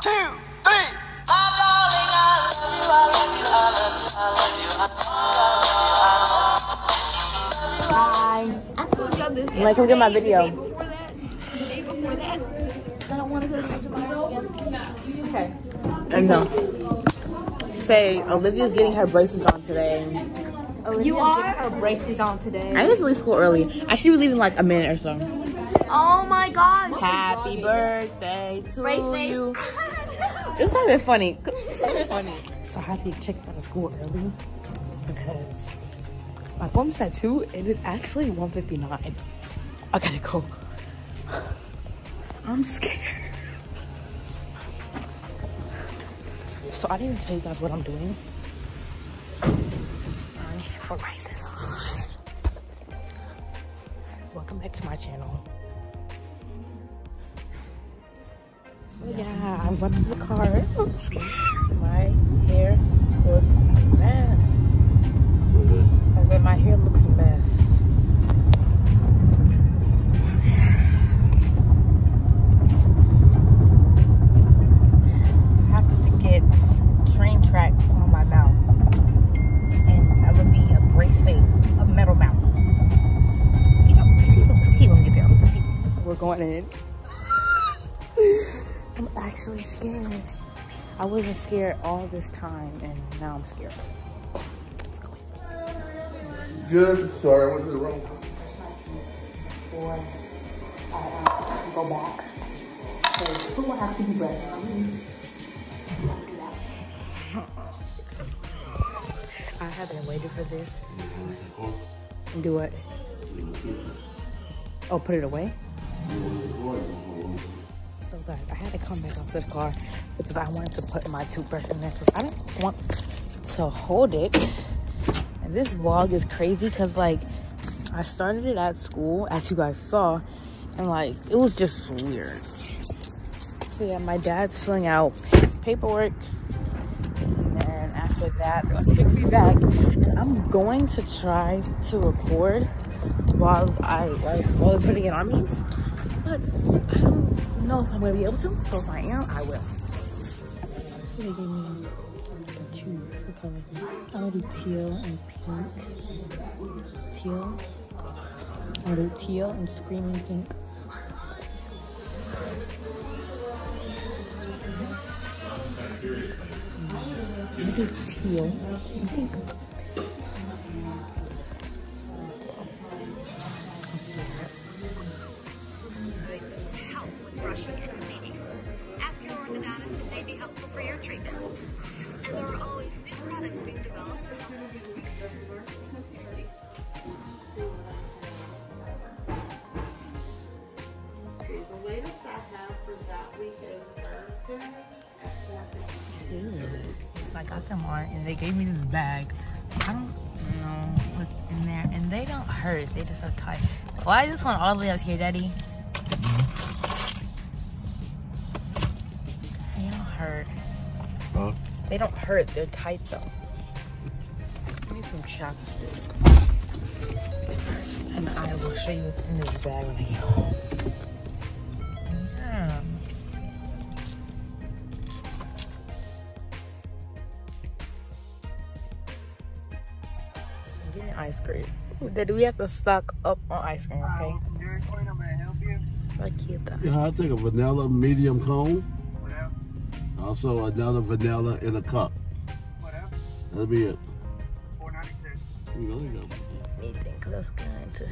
two, three. Hi. I told y'all this. Like, come get my video. Day before that. Day before that. I don't want to go to my Okay. And no. Say, Olivia's getting her braces on today. You are? Her braces on today. I get to leave school early. I should be leaving like a minute or so. Oh my gosh. Happy birthday to Brace face. you. It's not even funny. It's not even funny. So I had to get checked out of school early because my phone said two. and It is actually 1:59. I gotta go. I'm scared. So I didn't even tell you guys what I'm doing. I have braces on. Welcome back to my channel. So yeah, I went to the car. I'm scared. My hair looks a mess. I said my hair looks a mess. I have to get train tracks on my mouth. And I would be a brace face, a metal mouth. You know, see, see when we get there. We're going in. I'm actually scared. I wasn't scared all this time, and now I'm scared. Let's go in. Good. Sorry, I went to the wrong. Before I uh, go back. Because who will have to be breath? I have been waiting for this. Do what? Oh, put it away? Guys, I had to come back up to the car because I wanted to put my toothbrush in there because I didn't want to hold it. And this vlog is crazy because like I started it at school, as you guys saw, and like it was just weird. So yeah, my dad's filling out paperwork. And then after that, they'll take me back. And I'm going to try to record while I like while putting it on me. But I don't know if I'm gonna be able to. So if I am, I will. So they gave me to choose the color. I'm gonna do teal and pink. Teal. I'm do teal and screaming pink. I'm gonna do teal and pink. For your treatment. And there are always new products being developed to help. The latest I have for that week is Thursday at four fifteen. So I got them on and they gave me this bag. I don't know what's in there. And they don't hurt. They just are tight. Why is this one all the way up here, Daddy? They don't hurt. They're tight though. I need some chapstick. And I will show you what's in this bag when I get home. Yeah. I'm getting ice cream. Did we have to stock up on ice cream, okay? Dairy Queen, I'm gonna help you. So cute though. Yeah, I'll take a vanilla medium cone. Also another vanilla in a cup. What else? That'll be it. 496. You really go. Anything close to.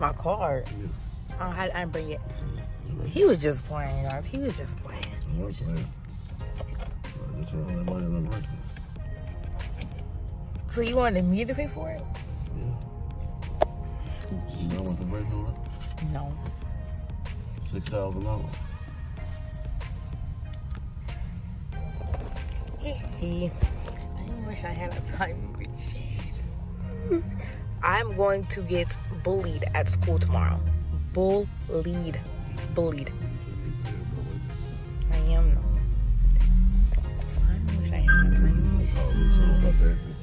My card? Yes. Oh, I, didn't bring it. He was just playing, guys. He was just playing. He was just playing. So you wanted me to pay for it? Yeah. You don't want the break on it? No. $6,000. I wish I had a time machine. I'm going to get bullied at school tomorrow. Bullied. Bullied. I am though. I wish I had a time machine.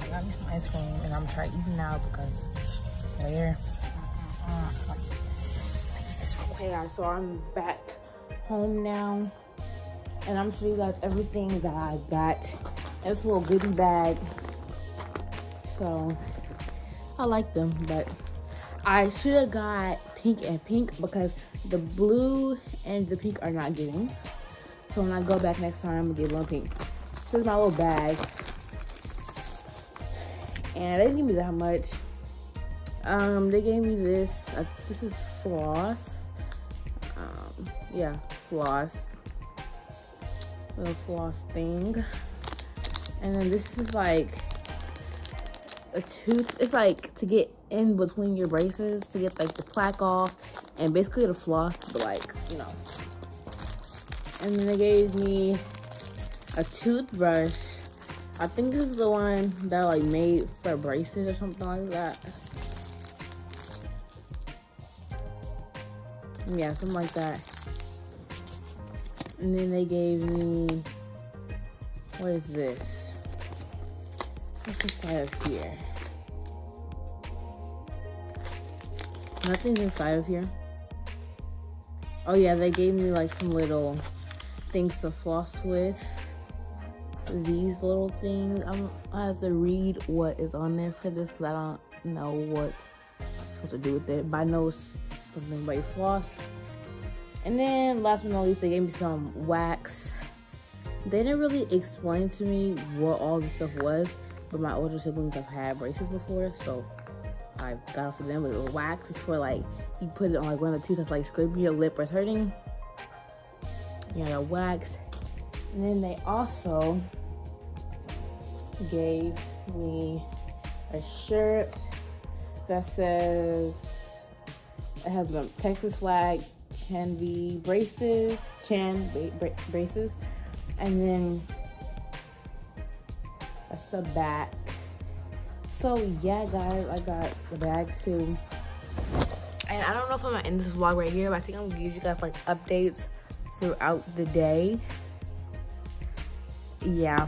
I got me some ice cream and I'm trying to eat now because later. Uh-huh. Okay, guys, so I'm back home now. And I'm showing you guys everything that I got in this little goodie bag. So I like them, but I should have got pink and pink because the blue and the pink are not getting. So when I go back next time, I'm gonna get one pink. This is my little bag. And they didn't give me that much. Um, they gave me this. Uh, this is floss. Um, yeah, floss. Little floss thing. And then this is like a tooth. It's like to get in between your braces to get like the plaque off and basically the floss, but like, you know. And then they gave me a toothbrush. I think this is the one that like made for braces or something like that. Yeah, something like that. And then they gave me, what is this? What's inside of here? Nothing's inside of here. Oh yeah, they gave me like some little things to floss with. These little things. I'm, I have to read what is on there for this because I don't know what I'm supposed to do with it. But I know something about floss. And then last but not least, they gave me some wax. They didn't really explain to me what all this stuff was, but my older siblings have had braces before, so I got it for them. But the wax is for like you put it on like one of the teeth that's like scraping your lip or it's hurting. You got wax. And then they also gave me a shirt that says it has the Texas flag, Chan V braces, Chan bra bra braces, and then that's the back. So yeah, guys, I got the bag too. And I don't know if I'm gonna end this vlog right here, but I think I'm gonna give you guys like updates throughout the day. Yeah.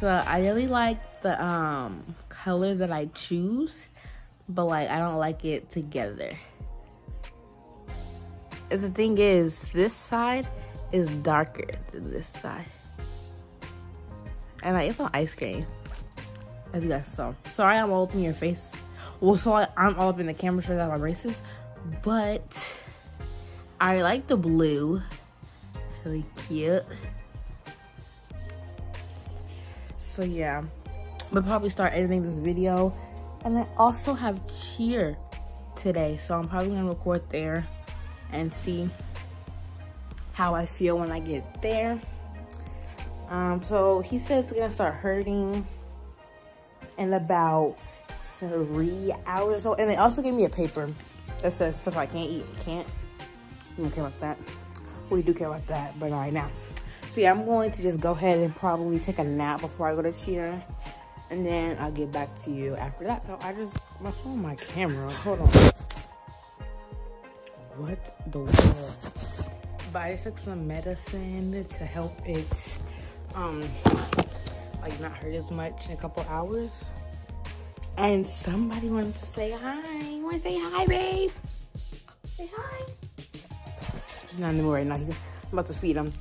So I really like the um color that I choose, but like I don't like it together. The thing is, this side is darker than this side. And I ate some ice cream, as you guys saw. Sorry I'm all up in your face. Well, sorry I'm all up in the camera showing out my braces, but I like the blue. It's really cute. So yeah, we'll probably start editing this video. And I also have cheer today, so I'm probably gonna record there and see how I feel when I get there. Um, so he says it's gonna start hurting in about three hours so. And they also gave me a paper that says stuff I can't eat. Can't. We don't care about that. We do care about that, but all right now. So yeah, I'm going to just go ahead and probably take a nap before I go to cheer. And then I'll get back to you after that. So I just, my phone, my camera, hold on. What the world? But I took some medicine to help it, um, like not hurt as much in a couple hours. And somebody wanted to say hi. You want to say hi, babe? Say hi. Not mood right now. I'm about to feed him.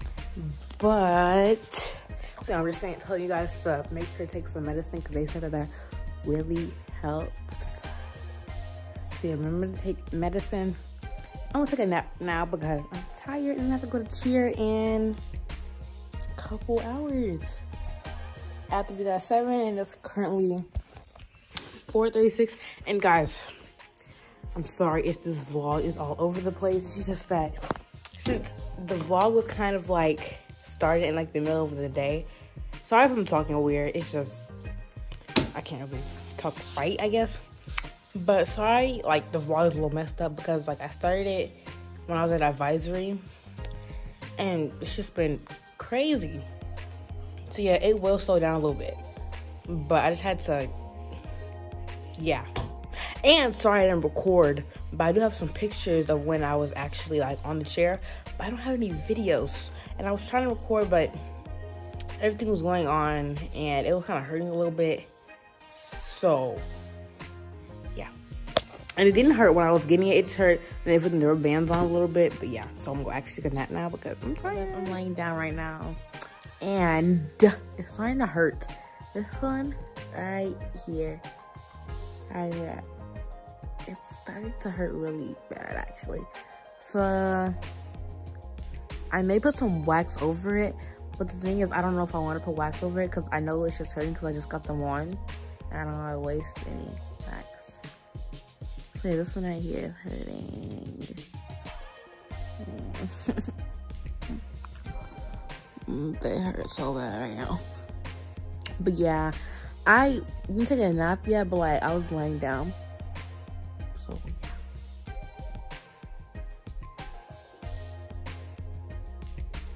But so I'm just saying, tell you guys to make sure to take some medicine because they said that that really helps. So remember to take medicine. I'm gonna take a nap now because I'm tired and I have to go to cheer in a couple hours. I have to be at 7 and it's currently 4.36. And guys, I'm sorry if this vlog is all over the place. It's just that since the vlog was kind of like started in like the middle of the day. Sorry if I'm talking weird. It's just, I can't really talk right, I guess. But sorry, like the vlog is a little messed up because like I started it when I was at advisory and it's just been crazy. So yeah, it will slow down a little bit. But I just had to, yeah. And sorry I didn't record, but I do have some pictures of when I was actually like on the chair. But I don't have any videos. And I was trying to record, but everything was going on and it was kind of hurting a little bit. So. And it didn't hurt when I was getting it. It just hurt and they put the rubber bands on a little bit. But yeah, so I'm gonna actually take a nap now because I'm tired. I'm laying down right now. And it's starting to hurt. This one right here. Right uh, here. It's starting to hurt really bad actually. So I may put some wax over it. But the thing is, I don't know if I want to put wax over it because I know it's just hurting because I just got them on. And I don't want to waste any wax. Okay, this one right here is hurting. They hurt so bad right now. But yeah, I didn't take a nap yet, but like I was laying down. So yeah.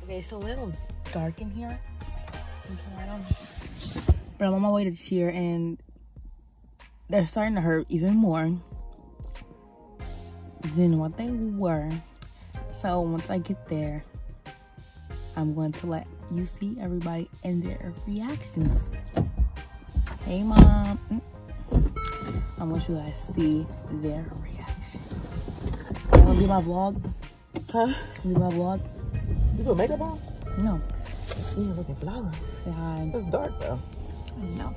Okay, it's a little dark in here. But I'm on my way to cheer and they're starting to hurt even more than what they were. So once I get there, I'm going to let you see everybody and their reactions. Hey mom. Mm. I want you guys to see their reaction. You wanna be my vlog? Huh? Be my vlog? You put makeup on? No. She ain't looking flawless. Say hi. It's dark though. No.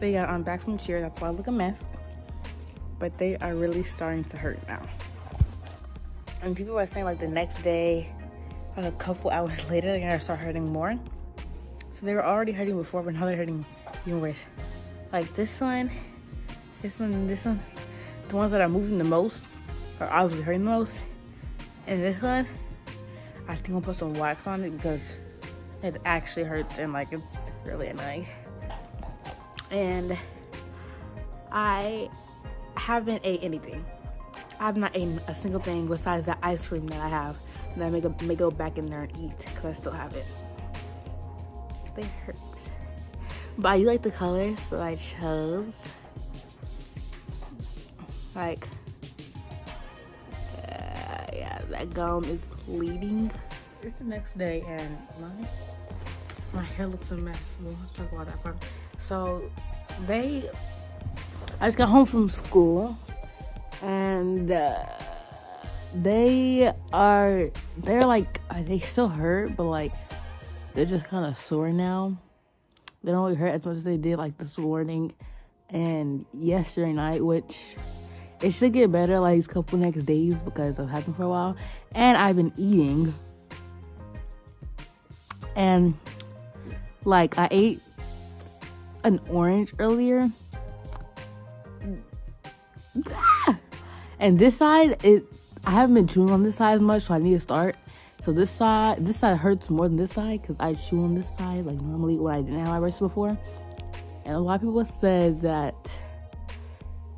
So yeah, I'm back from cheer. That's why I look a mess. But they are really starting to hurt now. And people are saying like the next day, like a couple hours later, they're gonna start hurting more. So they were already hurting before, but now they're hurting even worse. Like this one, this one, and this one, the ones that are moving the most are obviously hurting the most. And this one, I think I'll put some wax on it because it actually hurts and like it's really annoying. And I haven't ate anything. I have not eaten a single thing besides that ice cream that I have that I may go, may go back in there and eat because I still have it. They hurt. But I do like the colors that I chose. Like, uh, yeah, that gum is bleeding. It's the next day and my my hair looks a mess. Well, talk about that part. So they, I just got home from school and uh, they are, they're like, they still hurt, but like, they're just kind of sore now. They don't really hurt as much as they did like this morning and yesterday night, which it should get better like these couple next days because I've for a while. And I've been eating. And like I ate an orange earlier. And this side, it I haven't been chewing on this side as much, so I need to start. So this side, this side hurts more than this side because I chew on this side like normally when I didn't have my braces before. And a lot of people said that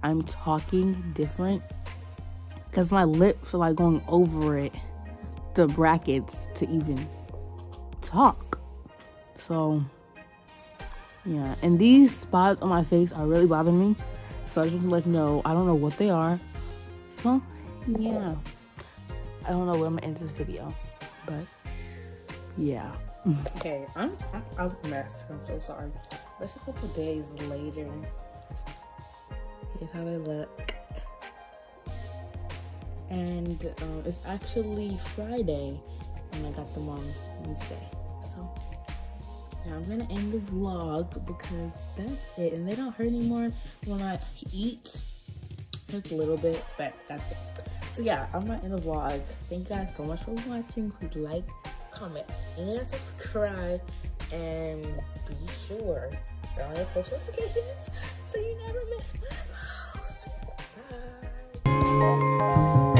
I'm talking different because my lips are like going over it, the brackets to even talk. So yeah, and these spots on my face are really bothering me. So I just want to let you know, I don't know what they are. So yeah, I don't know where I'm gonna end this video, but yeah. okay, I'm, I'm, I'm. I'm so sorry. It's a couple days later. Here's how they look. And um, it's actually Friday, and I got them on Wednesday. Now I'm gonna end the vlog because that's it. And they don't hurt anymore when I eat. Just a little bit, but that's it. So yeah, I'm gonna end the vlog. Thank you guys so much for watching. Please like, comment, and subscribe. And be sure turn on your post notifications so you never miss my post. Bye.